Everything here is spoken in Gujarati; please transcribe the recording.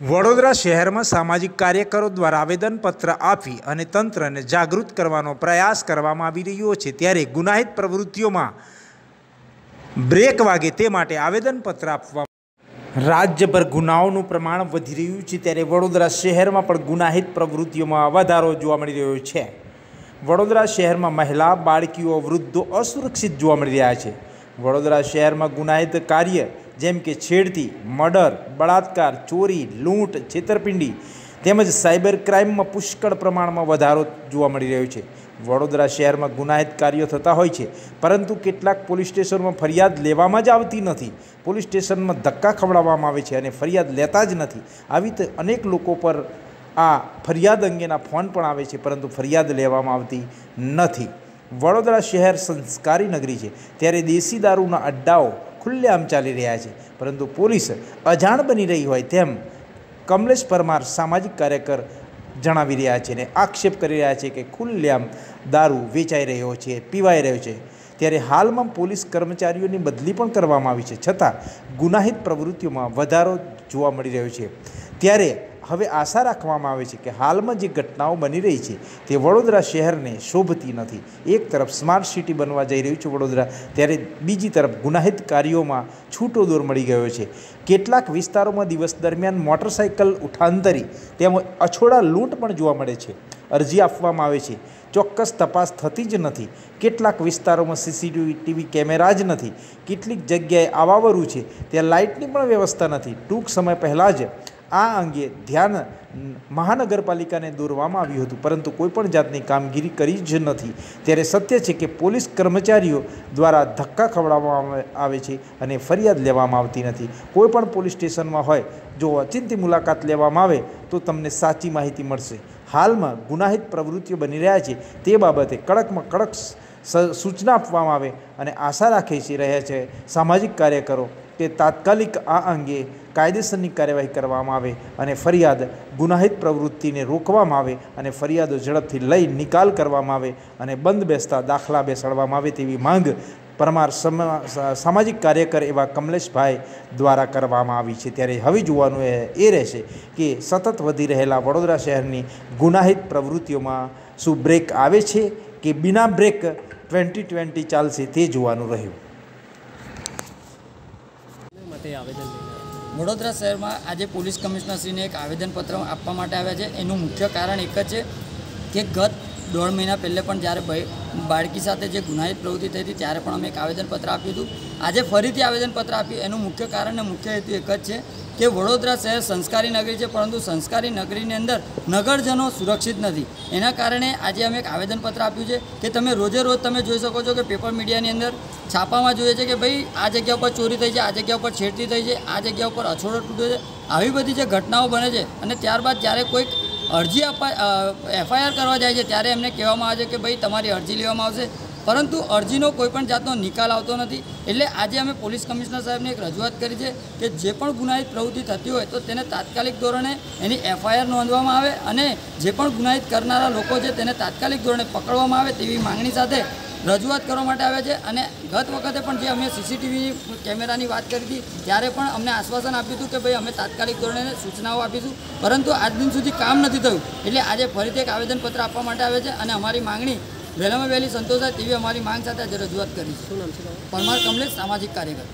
વડોદરા શહેરમાં સામાજિક કાર્યકરો દ્વારા આવેદનપત્ર આપી અને તંત્રને જાગૃત કરવાનો પ્રયાસ કરવામાં આવી રહ્યો છે, ત્યારે ગુનાહિત પ્રવૃત્તિઓમાં બ્રેક વાગે તે માટે આવેદનપત્ર આપવા રાજ્યભર ગુનાઓનું પ્રમાણ વધી રહ્યું છે, ત્યારે વડોદરા શહેરમાં પણ ગુનાહિત પ્રવૃત્તિઓમાં વધારો જોવા મળી રહ્યો છે. વડોદરા શહેરમાં મહિલા, બાળકીઓ, વૃદ્ધો અસુરક્ષિત જોવા મળી રહ્યા છે. વડોદરા શહેરમાં ગુનાહિત કાર્ય જેમ કે છેડતી, મર્ડર, બળાત્કાર, ચોરી, લૂંટ, છેતરપિંડી તેમજ સાયબર ક્રાઇમમાં પુષ્કળ પ્રમાણમાં વધારો જોવા મળી રહ્યો છે. વડોદરા શહેરમાં ગુનાહિત કાર્યો થતા હોય છે, પરંતુ કેટલાક પોલીસ સ્ટેશનમાં ફરિયાદ લેવામાં જ આવતી નથી. પોલીસ સ્ટેશનમાં ધક્કા ખવડાવવામાં આવે છે અને ફરિયાદ લેતા જ નથી. આવી રીતે અનેક લોકો પર આ ફરિયાદ અંગેના ફોન પણ આવે છે, પરંતુ ફરિયાદ લેવામાં આવતી નથી. વડોદરા શહેર સંસ્કારી નગરી છે. ત્યારે દેશી દારૂના અડ્ડાઓ ખુલ્લેઆમ ચાલી રહ્યા છે. પરંતુ પોલીસ અજાણ બની રહી હોય તેમ કમલેશ પરમાર સામાજિક કાર્યકર જણાવી રહ્યા છે અને આક્ષેપ કરી રહ્યા છે કે ખુલ્લેઆમ દારૂ વેચાઈ રહ્યો છે, પીવાઈ રહ્યો છે. ત્યારે હાલમાં પોલીસ કર્મચારીઓની બદલી પણ કરવામાં આવી છે. છતાં ગુનાહિત પ્રવૃત્તિઓમાં વધારો જોવા મળી રહ્યો છે. ત્યારે હવે આશા રાખવામાં આવે છે કે હાલમાં જે ઘટનાઓ બની રહી છે તે વડોદરા શહેરને શોભતી નથી. એક તરફ સ્માર્ટ સિટી બનવા જઈ રહ્યું છે વડોદરા, ત્યારે બીજી તરફ ગુનાહિત કાર્યોમાં છૂટો દોર મળી ગયો છે. કેટલાક વિસ્તારોમાં દિવસ દરમિયાન મોટરસાઇકલ ઉઠાંતરી તેમજ અછોડા લૂંટ પણ જોવા મળે છે. અરજી આપવામાં આવે છે. ચોક્કસ તપાસ થતી જ નથી. કેટલાક વિસ્તારોમાં સીસીટીવી ટીવી કેમેરા જ નથી. કેટલીક જગ્યાએ આવાવરું છે. ત્યાં લાઇટની પણ વ્યવસ્થા નથી. ટૂંક સમય પહેલાં જ આ અંગે ધ્યાન મહાનગરપાલિકાને દોરવામાં આવ્યું હતું. પરંતુ કોઈપણ જાતની કામગીરી કરી જ નથી. ત્યારે સત્ય છે કે પોલીસ કર્મચારીઓ દ્વારા ધક્કા ખવડાવવામાં આવે છે અને ફરિયાદ લેવામાં આવતી નથી. કોઈપણ પોલીસ સ્ટેશનમાં હોય, જો અચિંતી મુલાકાત લેવામાં આવે, તો તમને સાચી માહિતી મળશે. હાલમાં ગુનાહિત પ્રવૃત્તિઓ બની રહ્યા છે. તે બાબતે કડકમાં કડક સૂચના આપવામાં આવે અને આશા રાખી રહ્યા છે સામાજિક કાર્યકરો કે તાત્કાલિક આ અંગે કાયદેસરની કાર્યવાહી કરવામાં આવે અને ફરિયાદ ગુનાહિત પ્રવૃત્તિને રોકવામાં આવે અને ફરિયાદો ઝડપથી લઈ નિકાલ કરવામાં આવે અને બંધ બેસતા દાખલા બેસાડવામાં આવે તેવી માંગ પરમાર સામાજિક કાર્યકર એવા કમલેશભાઈ દ્વારા કરવામાં આવી છે ત્યારે હવે જોવાનું એ રહેશે કે સતત વધી રહેલા વડોદરા શહેરની ગુનાહિત પ્રવૃત્તિઓમાં શું બ્રેક આવે છે કે બિના બ્રેક ટ્વેન્ટી ટ્વેન્ટી ચાલશે તે જોવાનું રહ્યું આવેદન. વડોદરા શહેરમાં આજે પોલીસ કમિશનરશ્રીને એક આવેદનપત્ર આપવા માટે આવ્યા છે. એનું મુખ્ય કારણ એક જ છે કે ગત દોઢ મહિના પહેલે પણ જ્યારે બાળકી સાથે જે ગુનાહિત પ્રવૃત્તિ થઈ હતી, ત્યારે પણ અમે એક આવેદનપત્ર આપ્યું હતું. આજે ફરીથી આવેદનપત્ર આપ્યું એનું મુખ્ય કારણ અને મુખ્ય હેતુ એક જ છે કે વડોદરા શહેર સંસ્કારી નગરી છે, પરંતુ સંસ્કારી નગરીની અંદર નગરજનો સુરક્ષિત નથી. એના કારણે આજે અમે એક આવેદનપત્ર આપ્યું છે કે તમે રોજે રોજ તમે જોઈ શકો છો કે પેપર મીડિયાની અંદર છાપામાં જોઈએ છે કે ભાઈ આ જગ્યા ઉપર ચોરી થઈ છે, આ જગ્યા ઉપર છેડતી થઈ છે, આ જગ્યા ઉપર અછોડો તૂટ્યો છે. આવી બધી જે ઘટનાઓ બને છે અને ત્યારબાદ જ્યારે કોઈક અરજી આપવા એફઆઈઆર કરવા જાય છે, ત્યારે એમને કહેવામાં આવે છે કે ભાઈ તમારી અરજી લેવામાં આવશે. પરંતુ અરજીનો કોઈપણ જાતનો નિકાલ આવતો નથી. એટલે આજે અમે પોલીસ કમિશનર સાહેબને એક રજૂઆત કરી છે કે જે પણ ગુનાહિત પ્રવૃત્તિ થતી હોય તો તેને તાત્કાલિક ધોરણે એની એફઆઈઆર નોંધવામાં આવે અને જે પણ ગુનાહિત કરનારા લોકો છે તેને તાત્કાલિક ધોરણે પકડવામાં આવે તેવી માંગણી સાથે રજૂઆત કરવા માટે આવે છે. અને ગત વખતે પણ જે અમે સીસીટીવી કેમેરાની વાત કરી હતી, ત્યારે પણ અમને આશ્વાસન આપ્યું હતું કે ભાઈ અમે તાત્કાલિક ધોરણે સૂચનાઓ આપીશું. પરંતુ આજ દિન સુધી કામ નથી થયું. એટલે આજે ફરીથી એક આવેદનપત્ર આપવા માટે આવે છે અને અમારી માંગણી વહેલામાં વહેલી સંતોષાય તેવી અમારી માંગ સાથે આજે રજૂઆત કરી છે. શું નામ છે પરમાર કમલેશ સામાજિક કાર્યકર.